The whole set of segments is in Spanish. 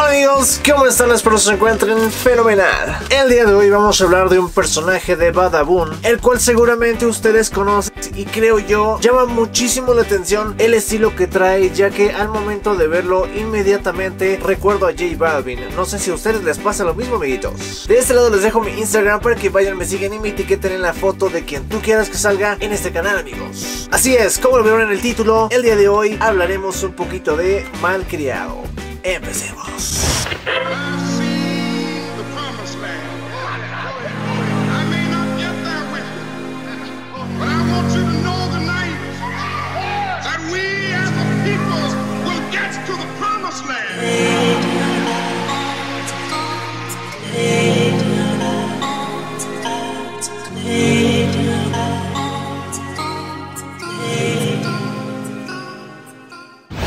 Hola amigos, ¿cómo están? Espero se encuentren fenomenal. El día de hoy vamos a hablar de un personaje de Badabun, el cual seguramente ustedes conocen y creo yo llama muchísimo la atención el estilo que trae, ya que al momento de verlo inmediatamente recuerdo a J Balvin. No sé si a ustedes les pasa lo mismo, amiguitos. De este lado les dejo mi Instagram para que vayan, me sigan y me etiqueten en la foto de quien tú quieras que salga en este canal, amigos. Así es, como lo vieron en el título, el día de hoy hablaremos un poquito de Malcriado. Empecemos.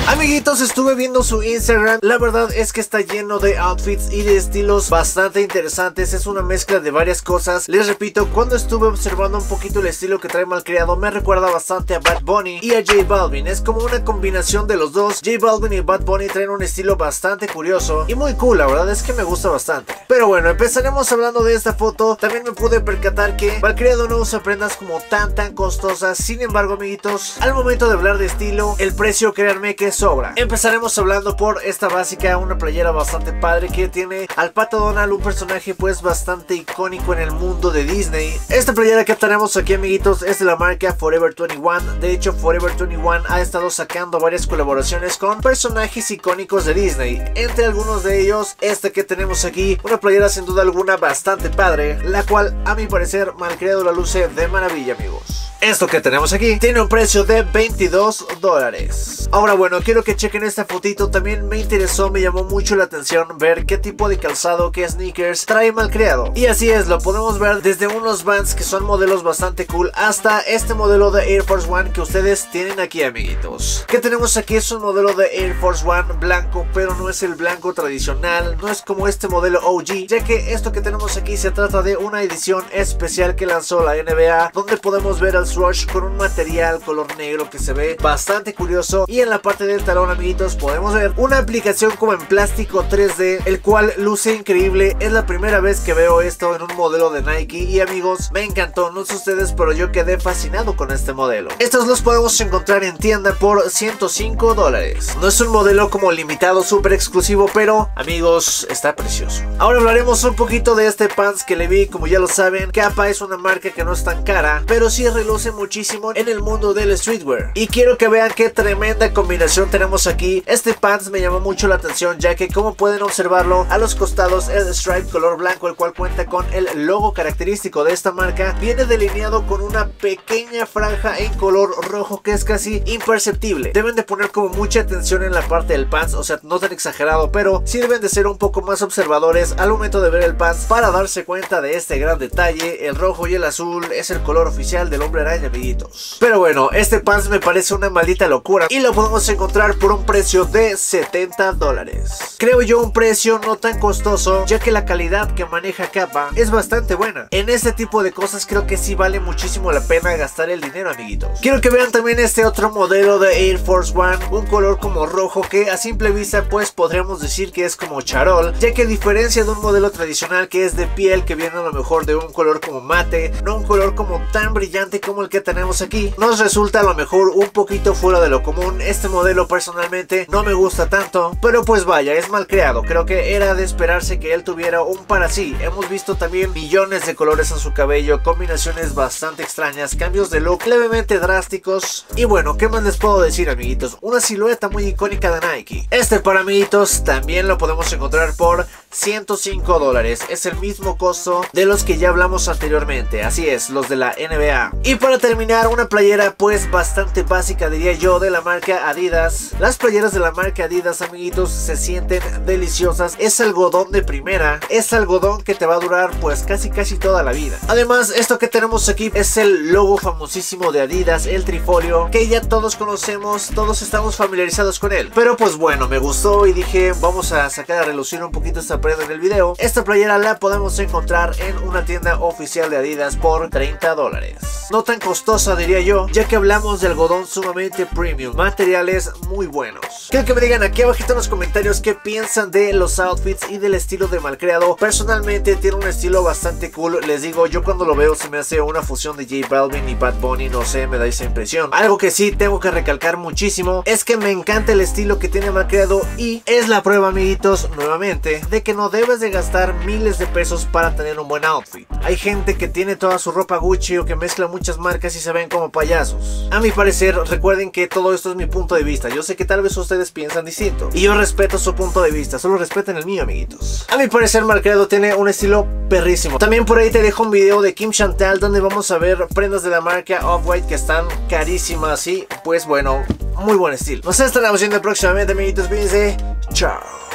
Amiguitos, estuve viendo su Instagram. La verdad es que está lleno de outfits y de estilos bastante interesantes. Es una mezcla de varias cosas. Les repito, cuando estuve observando un poquito el estilo que trae Malcriado, me recuerda bastante a Bad Bunny y a J Balvin. Es como una combinación de los dos. J Balvin y Bad Bunny traen un estilo bastante curioso y muy cool. La verdad es que me gusta bastante. Pero bueno, empezaremos hablando de esta foto. También me pude percatar que Malcriado no usa prendas como tan tan costosas. Sin embargo, amiguitos, al momento de hablar de estilo, el precio, créanme que es sobra. Empezaremos hablando por esta básica, una playera bastante padre que tiene al Pato Donald, un personaje pues bastante icónico en el mundo de Disney. Esta playera que tenemos aquí amiguitos es de la marca Forever 21. De hecho Forever 21 ha estado sacando varias colaboraciones con personajes icónicos de Disney. Entre algunos de ellos, esta que tenemos aquí, una playera sin duda alguna bastante padre, la cual a mi parecer Malcriado la luce de maravilla amigos. Esto que tenemos aquí tiene un precio de 22 dólares. Ahora bueno, quiero que chequen esta fotito. También me interesó, me llamó mucho la atención ver qué tipo de calzado, qué sneakers trae Malcriado. Y así es, lo podemos ver desde unos Vans que son modelos bastante cool hasta este modelo de Air Force One que ustedes tienen aquí, amiguitos. Que tenemos aquí es un modelo de Air Force One blanco, pero no es el blanco tradicional, no es como este modelo OG, ya que esto que tenemos aquí se trata de una edición especial que lanzó la NBA, donde podemos ver al Rush con un material color negro que se ve bastante curioso. Y en la parte del talón amiguitos podemos ver una aplicación como en plástico 3D el cual luce increíble. Es la primera vez que veo esto en un modelo de Nike y amigos me encantó. No sé ustedes pero yo quedé fascinado con este modelo. Estos los podemos encontrar en tienda por 105 dólares. No es un modelo como limitado súper exclusivo pero amigos está precioso. Ahora hablaremos un poquito de este pants que le vi. Como ya lo saben Kappa es una marca que no es tan cara pero sí reluce muchísimo en el mundo del streetwear. Y quiero que vean qué tremenda combinación tenemos aquí. Este pants me llamó mucho la atención ya que como pueden observarlo a los costados el stripe color blanco el cual cuenta con el logo característico de esta marca viene delineado con una pequeña franja en color rojo que es casi imperceptible. Deben de poner como mucha atención en la parte del pants, o sea no tan exagerado pero sí deben de ser un poco más observadores al momento de ver el pants para darse cuenta de este gran detalle. El rojo y el azul es el color oficial del hombre araña amiguitos. Pero bueno, este pants me parece una maldita locura y lo podemos encontrar por un precio de 70 dólares. Creo yo un precio no tan costoso ya que la calidad que maneja Kappa es bastante buena. En este tipo de cosas creo que sí vale muchísimo la pena gastar el dinero amiguitos. Quiero que vean también este otro modelo de Air Force One, un color como rojo que a simple vista pues podríamos decir que es como charol, ya que a diferencia de un modelo tradicional que es de piel que viene a lo mejor de un color como mate, no un color como tan brillante como el que tenemos aquí nos resulta a lo mejor un poquito fuera de lo común. Este modelo personalmente no me gusta tanto, pero pues vaya, es mal creado. Creo que era de esperarse que él tuviera un para sí. Hemos visto también millones de colores en su cabello, combinaciones bastante extrañas, cambios de look levemente drásticos. Y bueno, ¿qué más les puedo decir, amiguitos? Una silueta muy icónica de Nike. Este para amiguitos también lo podemos encontrar por 105 dólares. Es el mismo costo de los que ya hablamos anteriormente. Así es, los de la NBA. Y para terminar, una playera pues bastante básica diría yo de la marca Adidas. Las playeras de la marca Adidas, amiguitos, se sienten deliciosas. Es algodón de primera. Es algodón que te va a durar pues casi casi toda la vida. Además, esto que tenemos aquí es el logo famosísimo de Adidas, el trifolio, que ya todos conocemos, todos estamos familiarizados con él. Pero pues bueno, me gustó y dije, vamos a sacar a relucir un poquito esta perder el video, esta playera la podemos encontrar en una tienda oficial de Adidas por 30 dólares. No costosa diría yo, ya que hablamos de algodón sumamente premium, materiales muy buenos. Quiero que me digan aquí abajito en los comentarios qué piensan de los outfits y del estilo de Malcreado. Personalmente tiene un estilo bastante cool, les digo, yo cuando lo veo se me hace una fusión de J Balvin y Bad Bunny, no sé, me da esa impresión. Algo que sí tengo que recalcar muchísimo es que me encanta el estilo que tiene Malcreado y es la prueba amiguitos, nuevamente, de que no debes de gastar miles de pesos para tener un buen outfit. Hay gente que tiene toda su ropa Gucci o que mezcla muchas marcas y se ven como payasos. A mi parecer, recuerden que todo esto es mi punto de vista. Yo sé que tal vez ustedes piensan distinto. Y yo respeto su punto de vista, solo respeten el mío, amiguitos. A mi parecer, Marcredo tiene un estilo perrísimo. También por ahí te dejo un video de Kim Chantal donde vamos a ver prendas de la marca Off-White que están carísimas y pues bueno, muy buen estilo. Nos estaremos viendo próximamente, amiguitos. Cuídense. Chao.